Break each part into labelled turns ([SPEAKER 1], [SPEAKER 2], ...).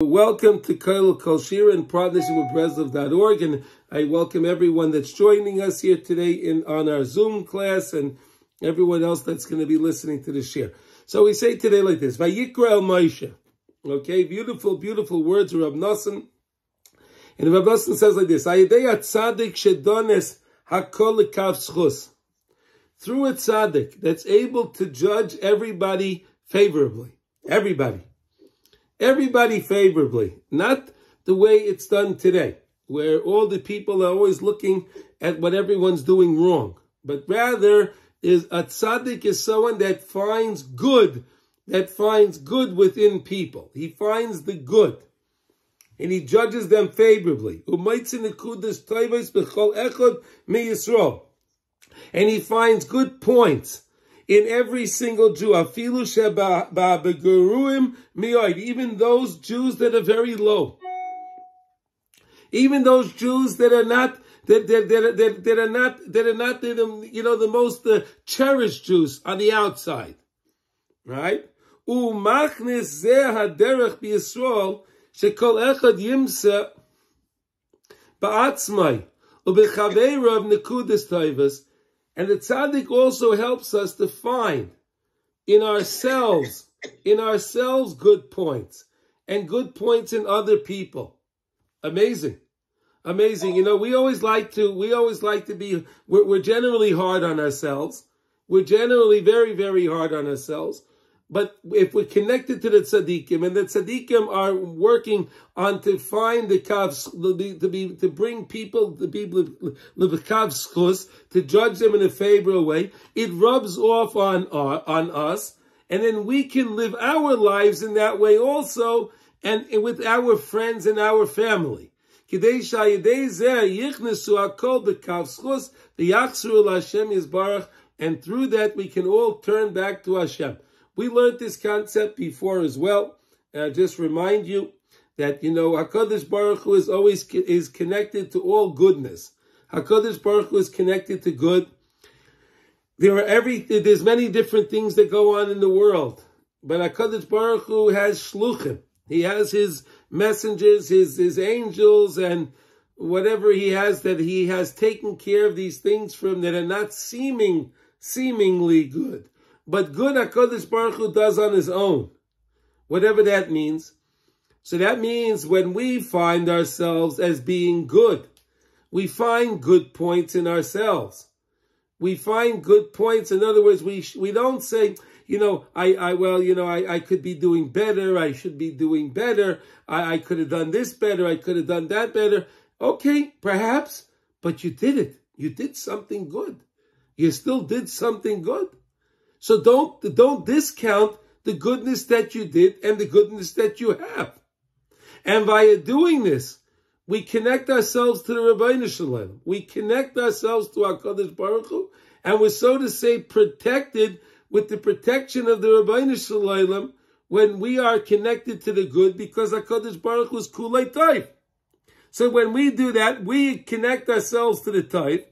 [SPEAKER 1] Welcome to Kol Shira in partnership with Breslov.org, and I welcome everyone that's joining us here today in on our Zoom class and everyone else that's going to be listening to the share. So we say today like this, Vayikra El Moshe. Okay, beautiful, beautiful words of Rav Nosson. And Rav Nosson says like this, Ayadei Atzadik Shedones Hakol Schus. Through a tzaddik that's able to judge everybody favorably. Everybody. Everybody favorably. Not the way it's done today, where all the people are always looking at what everyone's doing wrong. But rather, is a tzaddik is someone that finds good, that finds good within people. He finds the good. And he judges them favorably. And he finds good points in every single Jew. Afilu beguruim mioid. Even those Jews that are very low. Even those Jews that are not that that, that, that, that are not that are not the, you know the most uh, cherished Jews on the outside, right? Umachnis zeh haderech b'Yisrael shekol echad yimsa ba'atzmai ubechaveirav nekudas taivas and the tzaddik also helps us to find in ourselves, in ourselves, good points and good points in other people. Amazing. Amazing. You know, we always like to, we always like to be, we're, we're generally hard on ourselves. We're generally very, very hard on ourselves. But if we're connected to the tzaddikim, and the tzaddikim are working on to find the kavs, to be to bring people to be kavs to judge them in a favorable way, it rubs off on uh, on us, and then we can live our lives in that way also, and, and with our friends and our family. the and through that we can all turn back to Hashem. We learned this concept before as well. And I just remind you that, you know, HaKadosh Baruch Hu is always is connected to all goodness. HaKadosh Baruch Hu is connected to good. There are every, there's many different things that go on in the world. But HaKadosh Baruch Hu has shluchim. He has his messengers, his, his angels, and whatever he has that he has taken care of these things from that are not seeming, seemingly good but good HaKadosh Baruch Hu does on his own, whatever that means. So that means when we find ourselves as being good, we find good points in ourselves. We find good points. In other words, we we don't say, you know, I, I well, you know, I, I could be doing better. I should be doing better. I, I could have done this better. I could have done that better. Okay, perhaps, but you did it. You did something good. You still did something good. So don't, don't discount the goodness that you did and the goodness that you have. And by doing this, we connect ourselves to the Rabbeinu Shalom. We connect ourselves to our Kadosh Baruch Hu, and we're so to say protected with the protection of the Rabbeinu Shalom when we are connected to the good because our Kadosh Baruch Hu is Kulei Taif. So when we do that, we connect ourselves to the Taif,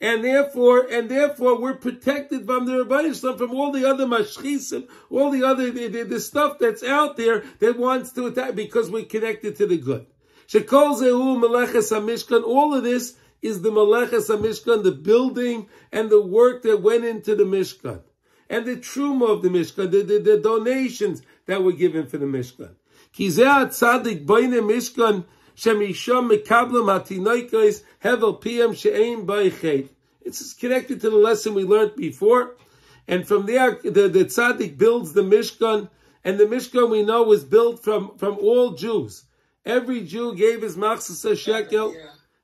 [SPEAKER 1] and therefore, and therefore, we're protected from the Rabbi from all the other mashchisim, all the other the, the, the, stuff that's out there that wants to attack because we're connected to the good. Shekol zehu meleches hamishkan. All of this is the meleches hamishkan, the building and the work that went into the mishkan, and the truma of the mishkan, the, the, the donations that were given for the mishkan. Kizeh tzadik boine mishkan Shemisham Mekablam Hatinoikos Hevel PM She'ein Baichet. It's connected to the lesson we learned before. And from there, the, the tzaddik builds the Mishkan. And the Mishkan we know was built from, from all Jews. Every Jew gave his machzas shekel.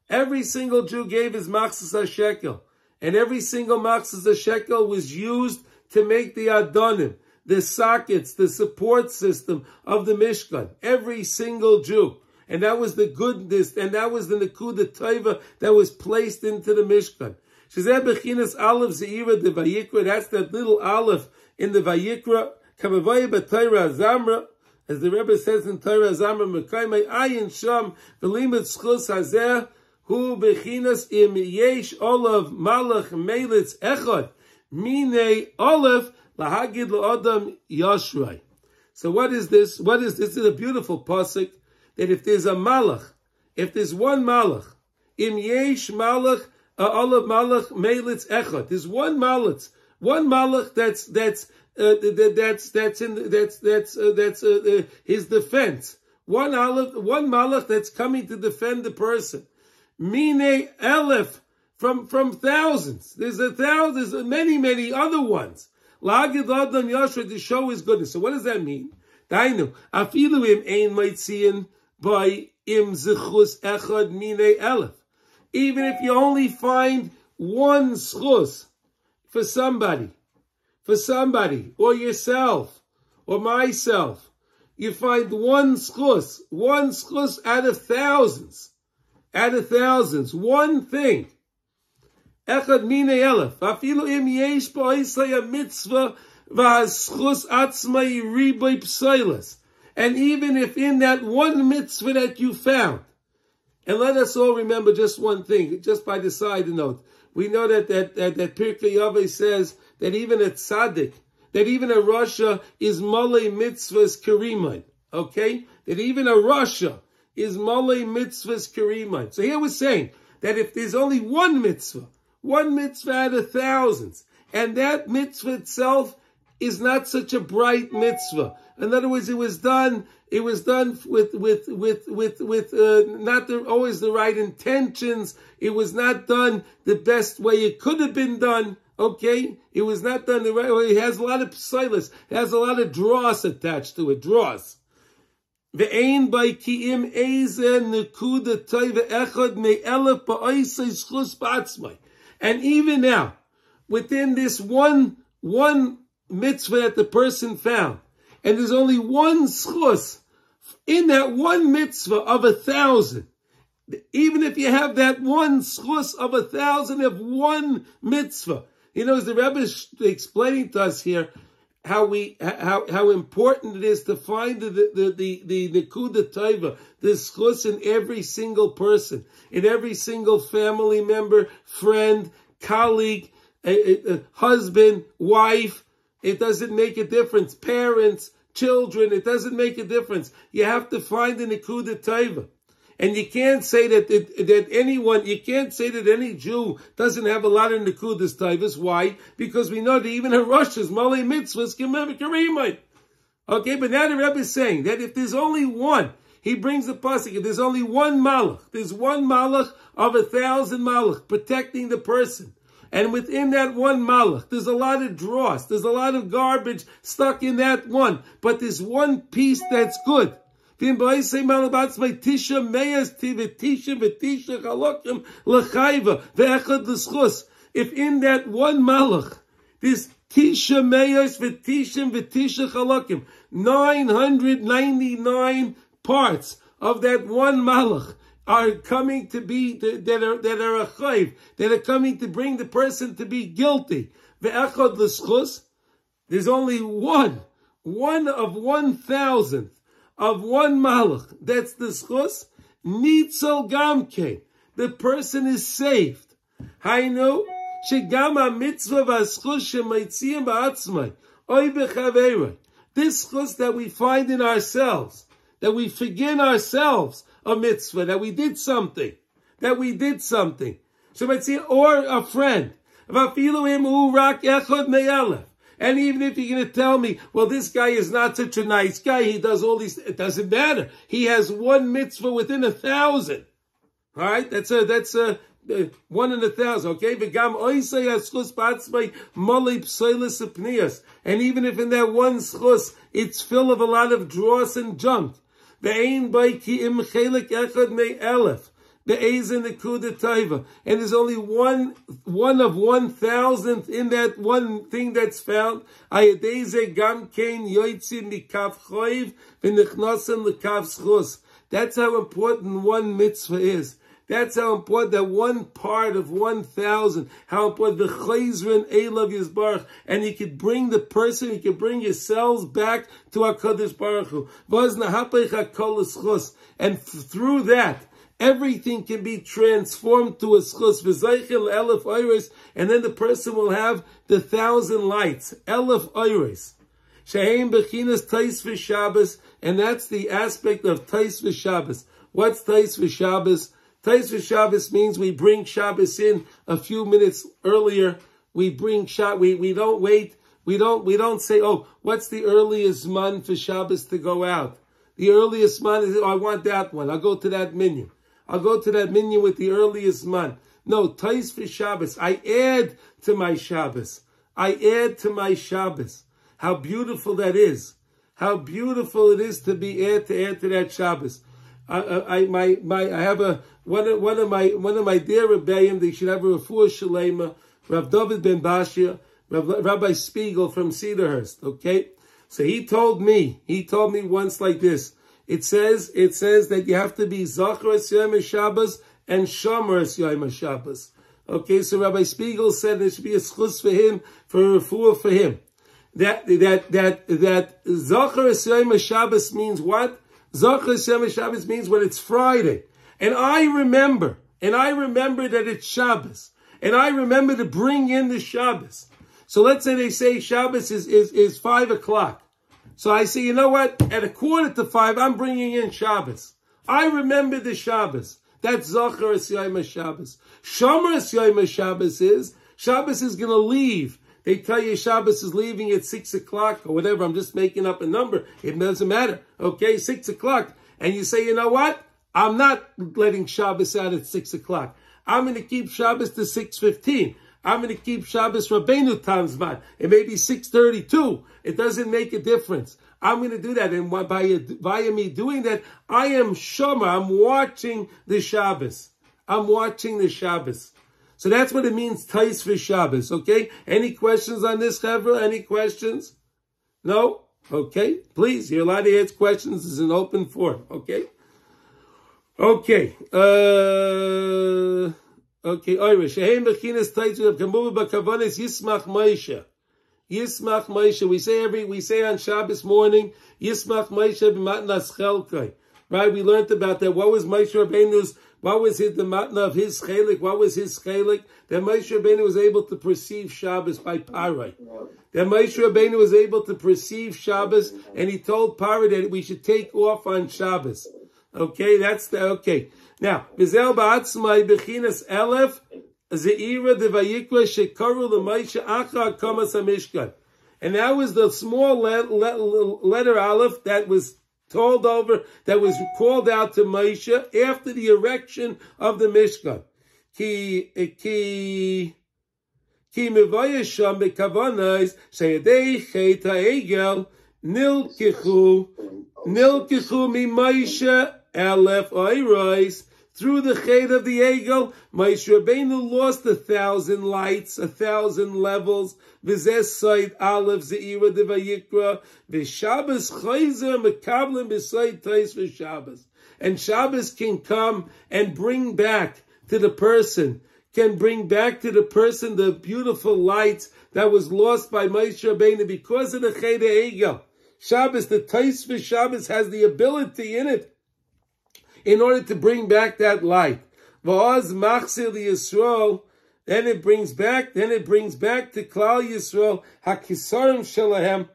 [SPEAKER 1] Every single Jew gave his machzas shekel. And every single machzas shekel was used to make the Adonim, the sockets, the support system of the Mishkan. Every single Jew. And that was the goodness, and that was the Nakuda Taiva that was placed into the Mishkan. Shazeh Bechinas Aleph Zeira de Vayikra, that's that little Aleph in the Vayikra, Kamavaya B'Taira Zamra, as the Rebbe says in Torah Azamra Mekaimai Ayin Sham V'Limit Schus Hazeh Hu Bechinas Im Yesh Olav Malach Melitz Echad Mine Olav Lahagid La'adam Yashrai. So what is this? What is this? This is a beautiful pasuk that if there's a malach, if there's one malach, im yesh malach, olav malach melitz echot. There's one malach, one malach that's that's uh, that's that's in that's that's uh, that's uh, uh, his defense. One olive, one malach that's coming to defend the person. Mine elef from from thousands. There's a thousand. There's many many other ones. Lagid adam yashra to show his goodness. So what does that mean? Dainu afilu im ein maitzian by im zechus echad mine elef. Even if you only find one schus for somebody, for somebody, or yourself, or myself, you find one schus, one schus out of thousands, out of thousands, one thing. Echad mine elef. Afilu im yesh ba'isay a mitzvah v'haschus atzmai riboy psoilas. And even if in that one mitzvah that you found, and let us all remember just one thing, just by the side note. We know that that that, that Pirkei Yaveh says that even a tzaddik, that even a rasha is malay mitzvahs karimai. Okay, that even a rasha is malay mitzvahs karimai. So here we're saying that if there's only one mitzvah, one mitzvah out of thousands, and that mitzvah itself is not such a bright mitzvah. In other words, it was done. It was done with with with with with uh, not the, always the right intentions. It was not done the best way it could have been done. Okay, it was not done the right way. It has a lot of silas. It has a lot of dross attached to it. Dross. Echad me'elef ba'oisei schus ba'atzmai. And even now, within this one one mitzvah that the person found, and there's only one schus in that one mitzvah of a thousand. Even if you have that one schus of a thousand of one mitzvah, you know, as the Rebbe is explaining to us here, how we how how important it is to find the the the the nekuda taiva, the schus in every single person, in every single family member, friend, colleague, a, a, a husband, wife. It doesn't make a difference. Parents, children, it doesn't make a difference. You have to find the nekuda taiva. And you can't say that, that, that anyone, you can't say that any Jew doesn't have a lot of Nekudas Taivas. Why? Because we know that even in Russia's Malay mitzvahs Karimite. Okay, but now the Rebbe is saying that if there's only one, he brings the pasuk. If there's only one malach, there's one malach of a thousand malach protecting the person. And within that one malach, there's a lot of dross, there's a lot of garbage stuck in that one. But there's one piece that's good. If in that one malach, this tisha meyas v'tishim v'tisha chalakim, 999 parts of that one malach are coming to be, that are, that are a chayv, that are coming to bring the person to be guilty. Ve'echad l'schus, there's only one, one of one thousandth of one malach. That's the schus. Nitzel gamke. The person is saved. Hainu shegama mitzvah v'aschus shemaitziyim ba'atzmai. Oy b'chaveiroi. This schus that we find in ourselves, that we forgive ourselves a mitzvah, that we did something, that we did something. So I see, or a friend. And even if you're going to tell me, well, this guy is not such a nice guy, he does all these, it doesn't matter. He has one mitzvah within a thousand. All right, that's a that's a uh, one in a thousand. Okay. And even if in that one schus it's full of a lot of dross and junk, ve'ein by ki im chelik echad me elef. Be'ezin Nekuda Taiva. And there's only one, one of one thousandth in that one thing that's found. Ayadeze Gam Kain Yoitzi Mikav Choiv V'nichnasen Lekav Schus. That's how important one mitzvah is. That's how important that one part of one thousand, how important the chayzrin elav yisbarach, and you could bring the person, you could bring yourselves back to HaKadosh Baruch Hu. And through that, Everything can be transformed to a schus and then the person will have the thousand lights. Elef iris. Shehem Bechinas Tais Shabbos, and that's the aspect of Tais Shabbos. What's Tais Shabbos? Tais Shabbos means we bring Shabbos in a few minutes earlier. We bring Shabbos, we, we don't wait. We don't, we don't say, oh, what's the earliest month for Shabbos to go out? The earliest month is, oh, I want that one. I'll go to that minyan. I'll go to that minyan with the earliest month. No, Tais for Shabbos. I add to my Shabbos. I add to my Shabbos. How beautiful that is. How beautiful it is to be add to add to that Shabbos. I, I, my, my, I have a, one of, one of my, one of my dear rebbeim, they should have a refuah shalema, Rav David ben Bashia, Rabbi Spiegel from Cedarhurst, okay? So he told me, he told me once like this. It says, it says that you have to be Zachar Yom Shabbos and Shomer Yom Shabbos. Okay, so Rabbi Spiegel said there should be a schus for him, for a refuah for him. That, that, that, that Zachar Yom Shabbos means what? Zachar Shabbos means when it's Friday. And I remember, and I remember that it's Shabbos. And I remember to bring in the Shabbos. So let's say they say Shabbos is, is, is five o'clock. So I say, you know what? At a quarter to five, I'm bringing in Shabbos. I remember the Shabbos. That's Zachar Shabbos. Shomer Shabbos is, Shabbos is going to leave. They tell you Shabbos is leaving at six o'clock or whatever. I'm just making up a number. It doesn't matter. Okay, six o'clock. And you say, you know what? I'm not letting Shabbos out at six o'clock. I'm going to keep Shabbos to 6.15. I'm going to keep Shabbos Rabbeinu Tam zman. It may be 6.32. It doesn't make a difference. I'm going to do that. And by, by me doing that, I am Shomer. I'm watching the Shabbos. I'm watching the Shabbos. So that's what it means, Tais for Shabbos, okay? Any questions on this, Chevra? Any questions? No? Okay, please, you're allowed to ask questions. It's an open forum, okay? Okay. Uh, okay. Irish. Shehem bechinas taitu kamuva bakavanis yismach Moshe. Yismach Moshe. We say every, we say on Shabbos morning, Yismach Moshe b'matnas chelkai. Right? We learned about that. What was Moshe Rabbeinu's, what was it the matna of his chelik? What was his chelik? That Moshe Rabbeinu was able to perceive Shabbos by Paro. That Moshe Rabbeinu was able to perceive Shabbos and he told Paro that we should take off on Shabbos. Okay, that's the, okay. Now, Bizel Ba'atzmai Bechinas Elef Zeira de Vayikra Shekaru L'Maisha Acha Kamas HaMishkan. And that was the small letter Aleph that was told over, that was called out to Moshe after the erection of the Mishkan. Ki, eh, ki, ki mevayasham bekavanas sheyadei chet ha'egel nilkichu, nilkichu mi Moshe Aleph Oirois, through the shade of the Egel, Moshe Rabbeinu lost a thousand lights, a thousand levels. V'zes side Aleph Zeira de Vayikra, v'Shabbos Chayzer Mekablim b'side Tais v'Shabbos. And Shabbos can come and bring back to the person, can bring back to the person the beautiful lights that was lost by Moshe Rabbeinu because of the Cheder Egel. Shabbos, the Tais v'Shabbos has the ability in it in order to bring back that light. Va'az machzir Yisrael, then it brings back, then it brings back to Klal Yisrael, hakisarim shalahem,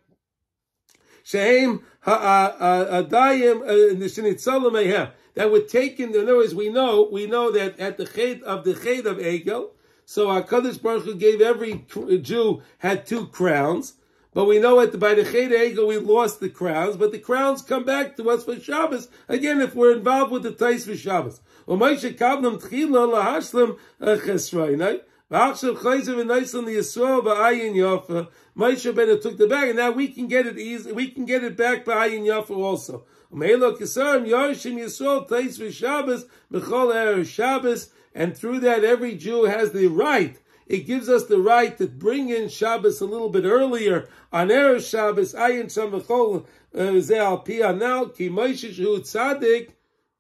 [SPEAKER 1] shehem ha'adayim uh, nishinitzalim mehem. That would take in, other words, we know, we know that at the ched of the ched of Egel, so our HaKadosh Baruch Hu gave every Jew had two crowns, but we know at the, by the Cheder Egel we lost the crowns, but the crowns come back to us for Shabbos, again, if we're involved with the Tais for Shabbos. Moshe Kavnam Tchila Lahashlam uh, Chesroinai. V'achshav Chayzer V'naislam the Yisrael V'ayin Yafa. Moshe Rabbeinu took the bag, and now we can get it easy. We can get it back by Ayin Yafa also. Umeilo Kisarim Yarshim Yisrael Tais for Shabbos B'chol Erev Shabbos, and through that every Jew has the right it gives us the right to bring in Shabbos a little bit earlier on Erev Shabbos. Ayin Shamachol uh, Zeal Pia now Ki Moshe Shu Tzadik.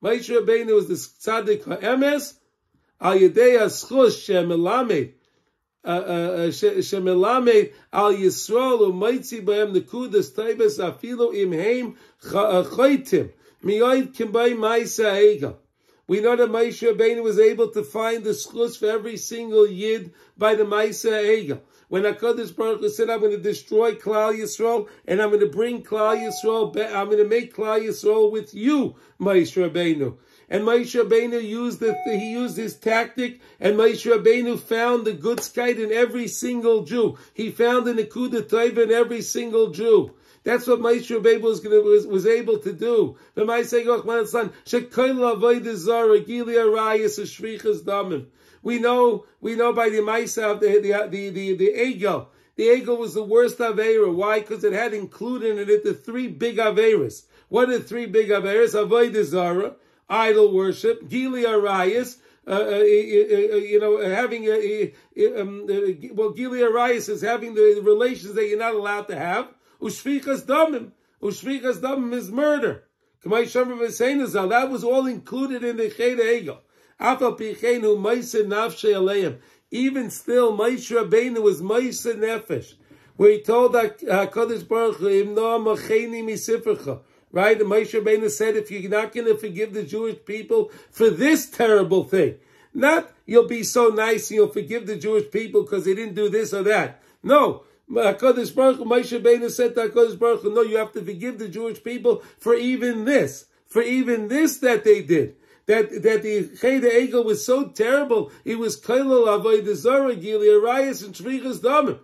[SPEAKER 1] Moshe Rabbeinu was the Tzadik Ha'emes. Al Yedei Aschus Shemelamed. Uh, uh, Shemelamed al Yisrael u'maitzi b'hem nekudas taibas afilu im heim chaytim. Miyoid kimbay ma'isa egel. We know that Moshe Rabbeinu was able to find the schus for every single yid by the Maisa Egel. when HaKadosh Baruch Hu said, I'm going to destroy Klal Yisrael, and I'm going to bring Klal Yisrael back, I'm going to make Klal Yisrael with you, Moshe Rabbeinu. And Moshe Rabbeinu used the, he used his tactic, and Moshe Rabbeinu found the good skite in every single Jew. He found the Nekuda Taiva in every single Jew. That's what Moshe Rabbeinu was, was, was able to do. The. We know, we know by the Ma'aseh, the, the, the, the, the Egel, the Egel was the worst Avera. Why? Because it had included in it the three big Averas. What are the three big Averas? Avodah Zara, idol worship, Gilia Rayas, uh, uh, uh, uh, you know, having a, um, well, Gilia Rayas is having the relations that you're not allowed to have. Ushvichas damim. Ushvichas damim is murder. That was all included in the Ched Egel. Even still, Moshe Rabbeinu was Moshe Nefesh, where he told HaKadosh Baruch Hu, Im no macheni misifrecha. Right? And Moshe Rabbeinu said, if you're not going to forgive the Jewish people for this terrible thing, not you'll be so nice and you'll forgive the Jewish people because they didn't do this or that. No, HaKadosh Baruch Hu, said to HaKadosh Baruch Hu, no, you have to forgive the Jewish people for even this, for even this that they did. That, that the Cheda Egel was so terrible, it was Kailal Avodah Zarah, Gili Arias, and Shvichas Damim.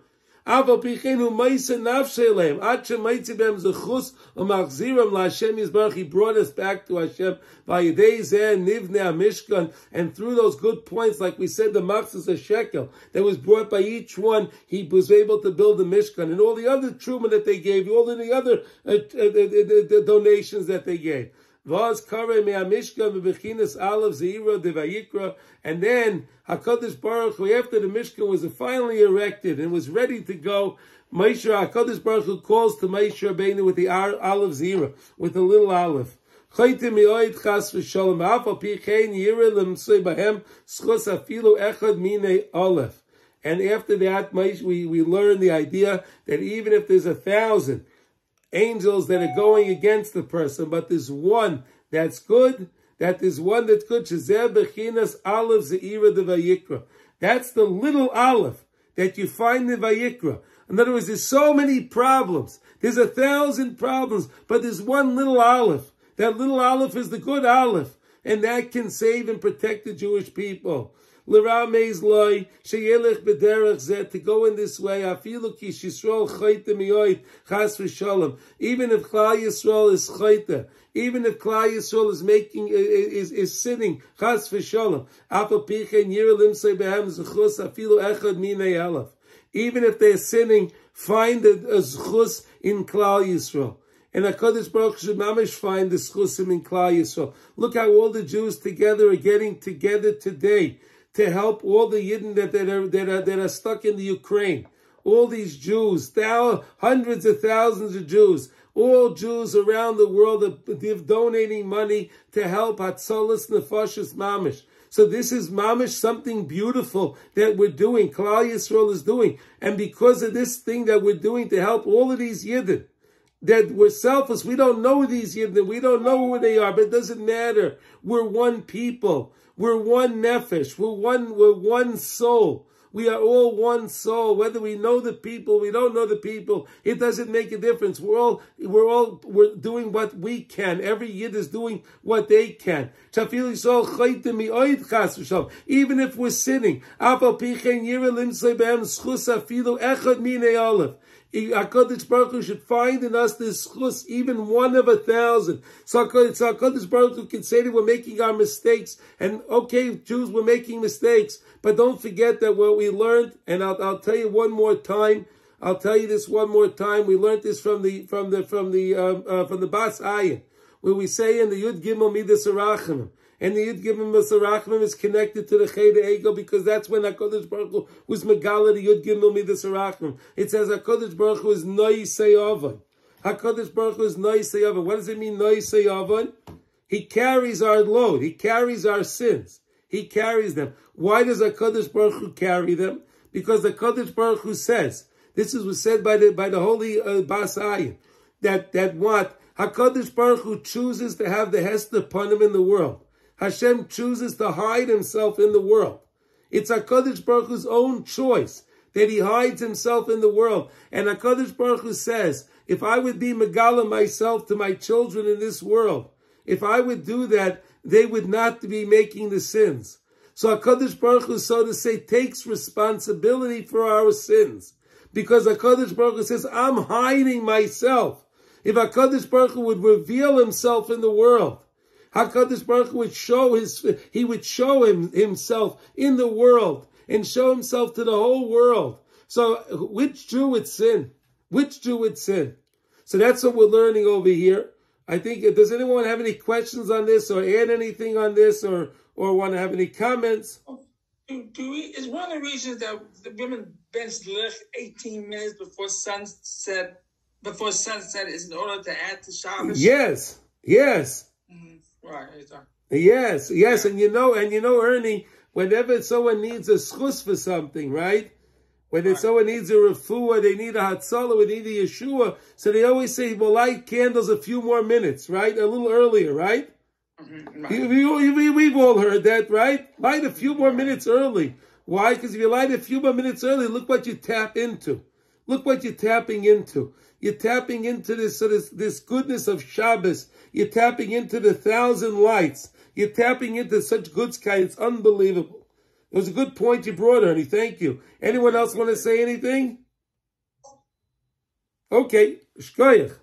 [SPEAKER 1] Bichenu meise nafshelem. Ad shemaitzi bem zechus umachziram laHashem Yisbarach. He brought us back to Hashem. Vayidei zeh nivne mishkan. And through those good points, like we said, the machzis a shekel that was brought by each one, he was able to build the mishkan. And all the other truma that they gave, you, all the other uh, uh, donations that they gave. Vaz kare me'amishka bebechinas alav zeira de vayikra. And then Hakadosh Baruch Hu, after the Mishkan was finally erected and was ready to go, Moshe Hakadosh Baruch Hu calls to Moshe Rabbeinu with the olive zira, with the little olive. And after that, we, we learn the idea that even if there's a thousand, angels that are going against the person, but there's one that's good, that there's one that's good. bechinas olive zeira de vayikra. That's the little olive that you find in Vayikra. In other words, there's so many problems. There's a thousand problems, but there's one little olive. That little olive is the good olive, and that can save and protect the Jewish people. To go in this way. Even if Klal Yisrael is chayte, even if Klal Yisrael is making is is sinning chas elef. Even if they're sinning, find a, a zchus in Klal Yisrael. And HaKadosh Baruch should mamish find the schusim in Klal Yisrael. Look how all the Jews together are getting together today to help all the Yidden that, that, are, that, are, that are stuck in the Ukraine. All these Jews, thousands, hundreds of thousands of Jews, all Jews around the world are donating money to help Hatzalas Nefashis Mamish. So this is mamish something beautiful that we're doing. Klal Yisrael is doing, and because of this thing that we're doing to help all of these yidden, that we're selfless. We don't know these yidden. We don't know who they are, but it doesn't matter. We're one people. We're one nefesh. We're one, we're one soul. We are all one soul. Whether we know the people, we don't know the people, it doesn't make a difference. We're all, we're all, we're doing what we can. Every yid is doing what they can. Even if we're sinning, HaKadosh Baruch Hu should find in us this chus, even one of a thousand. So HaKadosh Baruch Hu can say that we're making our mistakes, and okay, Jews, we're making mistakes, but don't forget that what we learned, and I'll, I'll tell you one more time, I'll tell you this one more time, we learned this from the, from the, from the, um, uh, from the Bas Ayin, where we say in the Yud Gimel Midas Arachim, and the Yid Gimel Masarachmim is connected to the Cheder Ego because that's when HaKadosh Baruch Hu was Megala the Yud Gimel Midas Arachmim. It says HaKadosh Baruch Hu is Noi Seyavon. HaKadosh Baruch Hu is Noi Seyavon. What does it mean, Noi Seyavon? He carries our load. He carries our sins. He carries them. Why does HaKadosh Baruch Hu carry them? Because the HaKadosh Baruch Hu says, this is was said by the by the holy uh, Bas Ayin, that that what Hakadosh Baruch Hu chooses to have the Hester upon him in the world. Hashem chooses to hide himself in the world. It's HaKadosh Baruch Hu's own choice that he hides himself in the world. And HaKadosh Baruch Hu says, if I would be Megala myself to my children in this world, if I would do that, they would not be making the sins. So HaKadosh Baruch Hu, so to say, takes responsibility for our sins. Because HaKadosh Baruch Hu says, I'm hiding myself. If HaKadosh Baruch Hu would reveal himself in the world, HaKadosh Baruch Hu would show his, he would show him, himself in the world and show himself to the whole world. So which Jew would sin? Which Jew would sin? So that's what we're learning over here. I think, does anyone have any questions on this or add anything on this or, or want to have any comments?
[SPEAKER 2] Do, do we, is one of the reasons that the women bench lift 18 minutes before sunset, before sunset is in order to add to Shabbos?
[SPEAKER 1] Yes, yes.
[SPEAKER 2] Right.
[SPEAKER 1] Yes, yes. And you know, and you know, Ernie, whenever someone needs a schus for something, right? When right. someone needs a refuah, they need a hatzalah, they need a yeshua. So they always say, well, light candles a few more minutes, right? A little earlier, right? Mm-hmm. Right. We, we've all heard that, right? Light a few more minutes early. Why? Because if you light a few more minutes early, look what you tap into. Look what you're tapping into. You're tapping into this, so this, this goodness of Shabbos. You're tapping into the thousand lights. You're tapping into such good sky. It's unbelievable. It was a good point you brought, Ernie. Thank you. Anyone else want to say anything? Okay. Shkoyach.